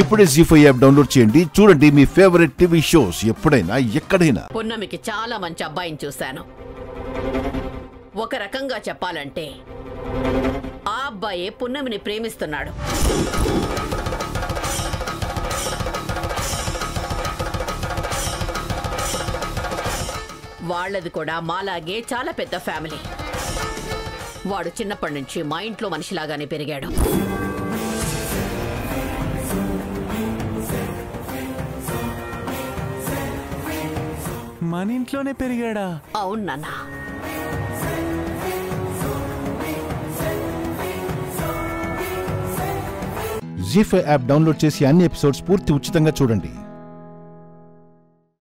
ఇప్పుడే G five app download చేయండి. చూడండి మీ ఫేవరెట్ టీవీ షోస్ ఎప్పుడైనా ఎక్కడైనా. పున్నమికి చాలా మంచి అబ్బాయిని చూశాను. ఒక రకంగా చెప్పాలంటే ఆ అబ్బాయే పున్నమిని ప్రేమిస్తున్నాడు. వాళ్ళది కూడా మాలాగే చాలా పెద్ద ఫ్యామిలీ వాడు చిన్నప్పటి నుంచి మా ఇంట్లో మనిషిలాగానే పెరిగాడు. మన ఇంట్లోనే పెరిగాడా? అవును నాన్న. జీ ఫైవ్ యాప్ డౌన్లోడ్ చేసి అన్ని ఎపిసోడ్స్ పూర్తి ఉచితంగా చూడండి.